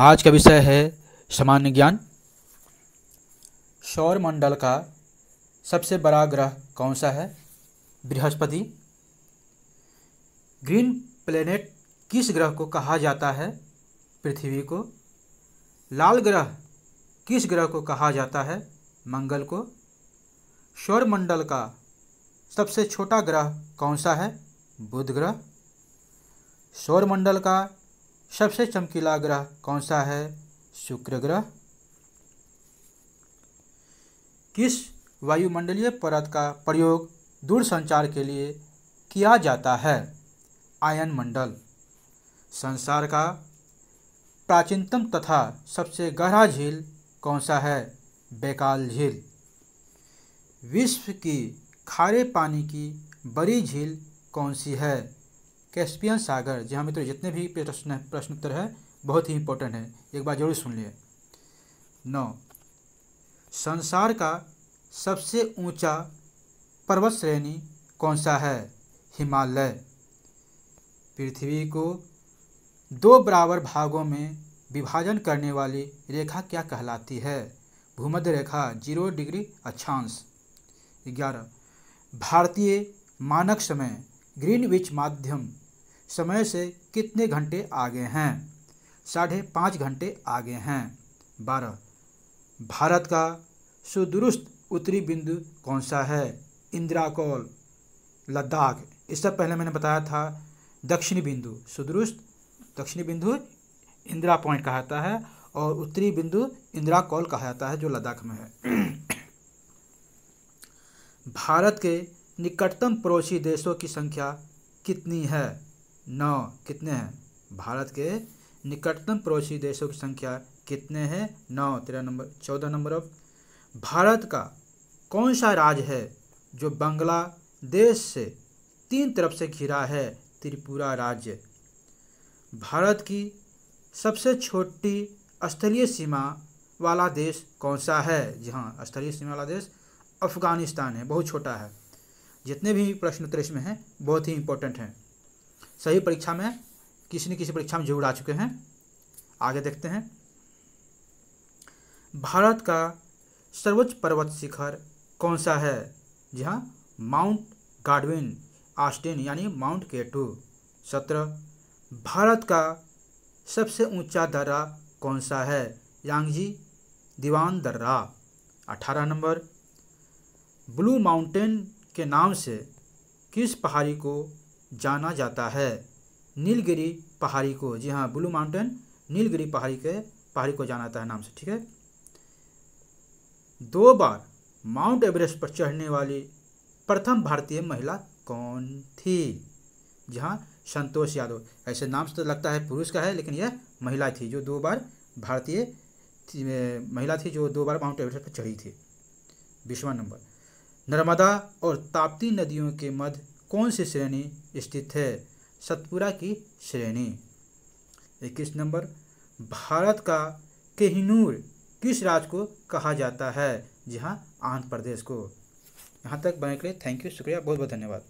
आज का विषय है सामान्य ज्ञान। सौर मंडल का सबसे बड़ा ग्रह कौन सा है? बृहस्पति। ग्रीन प्लेनेट किस ग्रह को कहा जाता है? पृथ्वी को। लाल ग्रह किस ग्रह को कहा जाता है? मंगल को। सौर मंडल का सबसे छोटा ग्रह कौन सा है? बुध ग्रह। सौर मंडल का सबसे चमकीला ग्रह कौन सा है? शुक्र ग्रह। किस वायुमंडलीय परत का प्रयोग दूरसंचार के लिए किया जाता है? आयन मंडल। संसार का प्राचीनतम तथा सबसे गहरा झील कौन सा है? बेकाल झील। विश्व की खारे पानी की बड़ी झील कौन सी है? कैस्पियन सागर, जी हाँ मित्रों, जितने भी प्रश्न प्रश्न उत्तर है, बहुत ही इंपॉर्टेंट है। एक बार ज़रूर सुन लिए। नौ। संसार का सबसे ऊँचा पर्वत श्रेणी कौन सा है? हिमालय। पृथ्वी को दो बराबर भागों में विभाजन करने वाली रेखा क्या कहलाती है? भूमध्य रेखा, ज़ीरो डिग्री अक्षांश। ग्यारह। भारतीय मानक समय, ग्रीनविच माध्यम समय से कितने घंटे आगे हैं? साढ़े पाँच घंटे आगे हैं। बारह। भारत का सुदुरुस्त उत्तरी बिंदु कौन सा है? इंदिरा कौल। लद्दाख। इससे पहले मैंने बताया था, दक्षिणी बिंदु। सुदुरुस्त दक्षिणी बिंदु इंदिरा पॉइंट कहा जाता है और उत्तरी बिंदु इंदिरा कौल कहा जाता है, जो लद्दाख में है। भारत के निकटतम पड़ोसी देशों की संख्या कितनी है? नौ कितने हैं? भारत के निकटतम पड़ोसी देशों की संख्या कितने हैं? नौ, तेरह नंबर, चौदह नंबर ऑफ़। भारत का कौन सा राज्य है जो बांग्लादेश से तीन तरफ़ से घिरा है? त्रिपुरा राज्य। भारत की सबसे छोटी स्थलीय सीमा वाला देश कौन सा है? जी हाँ स्थलीय सीमा वाला देश अफ़गानिस्तान है, बहुत छोटा है। जितने भी प्रश्न उत्तर इसमें हैं, बहुत ही इंपॉर्टेंट हैं। सही परीक्षा में किसी न किसी परीक्षा में ज़रूर आ चुके हैं। आगे देखते हैं। भारत का सर्वोच्च पर्वत शिखर कौन सा है? जी हाँ माउंट गार्डविन आस्टिन यानी माउंट केटू। सत्रह, भारत का सबसे ऊँचा दर्रा कौन सा है? यांगजी दीवान दर्रा। अठारह नंबर, ब्लू माउंटेन के नाम से किस पहाड़ी को जाना जाता है। नीलगिरी पहाड़ी को, जी हाँ ब्लू माउंटेन, नीलगिरी पहाड़ी के, पहाड़ी को जाना जाता है नाम से, ठीक है? दो बार माउंट एवरेस्ट पर चढ़ने वाली प्रथम भारतीय महिला कौन थी? जी जहाँ संतोष यादव। ऐसे नाम से तो लगता है पुरुष का है, लेकिन यह महिला थी जो दो बार भारतीय महिला थी जो दो बार माउंट एवरेस्ट पर चढ़ी थी। बीसवा नंबर। नर्मदा और ताप्ती नदियों के मध्य कौन सी श्रेणी स्थित है? सतपुरा की श्रेणी। इक्कीस नंबर। भारत का केहिनूर किस राज्य को कहा जाता है? जी हाँ आंध्र प्रदेश को। यहाँ तक बने के लिए थैंक यू शुक्रिया बहुत बहुत धन्यवाद।